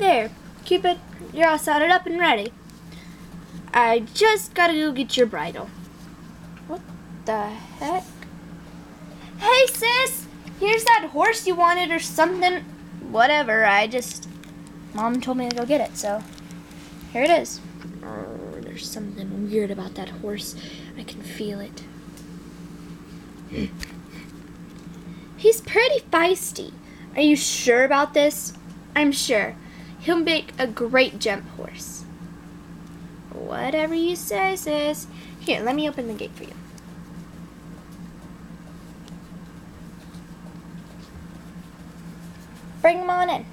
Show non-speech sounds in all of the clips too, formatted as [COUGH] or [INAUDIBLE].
There, Cupid, you're all saddled up and ready. I just gotta go get your bridle. What the heck? Hey, sis! Here's that horse you wanted or something. Whatever, I just. Mom told me to go get it, so here it is. Oh, there's something weird about that horse. I can feel it. He's pretty feisty. Are you sure about this? I'm sure. He'll make a great jump horse. Whatever you say, sis. Here, let me open the gate for you. Bring him on in.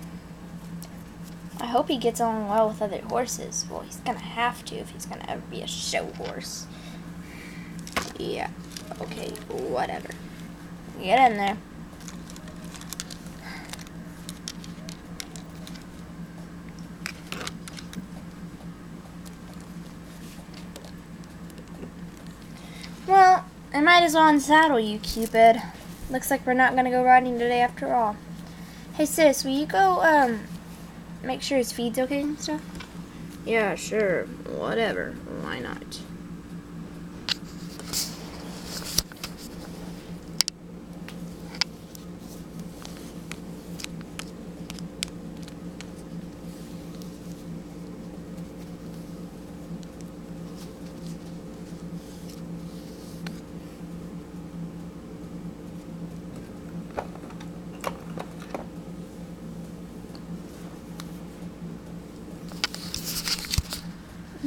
I hope he gets on well with other horses. Well, he's gonna have to if he's gonna ever be a show horse. Yeah, okay, whatever. Get in there. Well, I might as well unsaddle you, Cupid. Looks like we're not gonna go riding today after all. Hey sis, will you go um make sure his feed's okay and stuff? Yeah, sure. Whatever. Why not?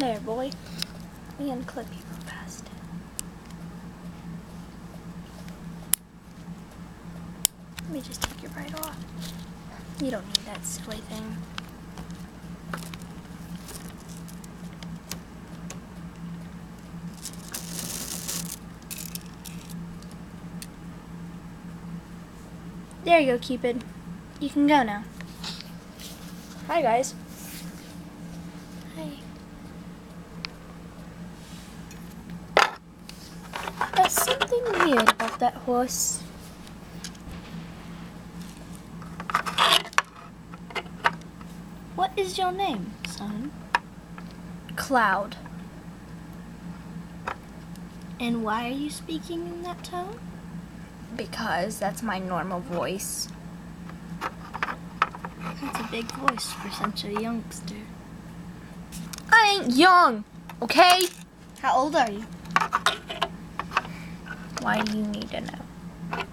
There, boy. Let me unclip you real fast. Let me just take your bridle off. You don't need that silly thing. There you go, Cupid. You can go now. Hi, guys. Hi. There's something weird about that horse. What is your name, son? Cloud. And why are you speaking in that tone? Because that's my normal voice. That's a big voice for such a youngster. I ain't young, okay? How old are you? Why do you need to know?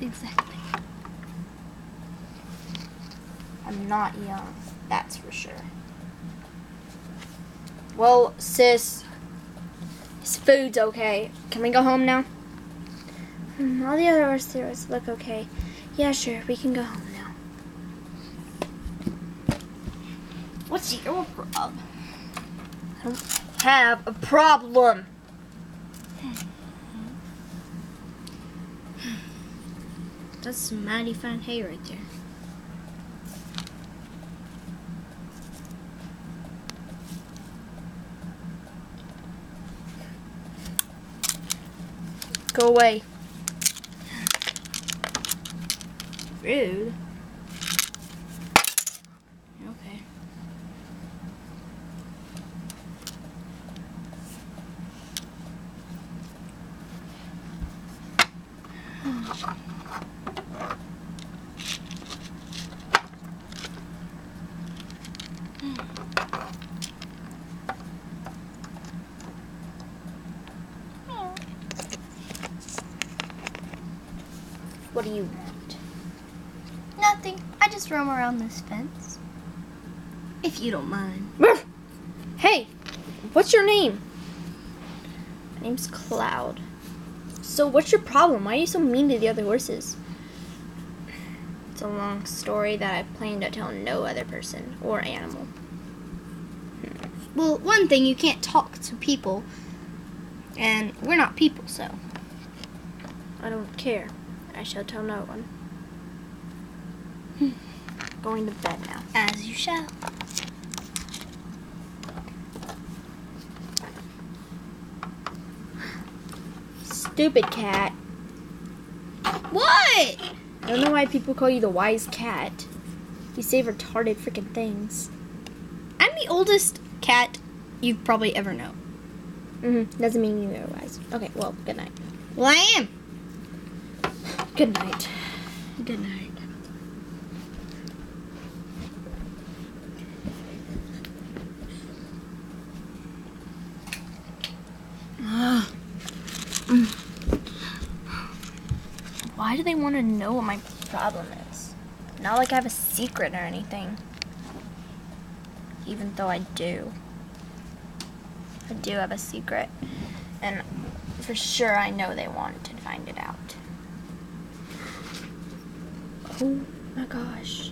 Exactly. I'm not young, that's for sure. Well, sis, his food's okay. Can we go home now? Hmm, all the other restaurants look okay. Yeah, sure, we can go home now. What's your problem? I don't have a problem. That's some mighty fine hay right there. Go away. Rude. Okay. Hmm. What do you want? Nothing. I just roam around this fence. If you don't mind. [LAUGHS] Hey, what's your name? My name's Cloud. So, what's your problem? Why are you so mean to the other horses? It's a long story that I plan to tell no other person or animal. Well, one thing, you can't talk to people. And we're not people, so. I don't care. I shall tell no one. Hmm. Going to bed now. As you shall. Stupid cat. What? I don't know why people call you the wise cat. You say retarded freaking things. I'm the oldest cat you've probably ever known. Mm-hmm. Doesn't mean you are wise. Okay, well, good night. Well, I am. Good night. Good night. Why do they want to know what my problem is? Not like I have a secret or anything. Even though I do. I do have a secret. And for sure I know they want to find it out. Oh my gosh.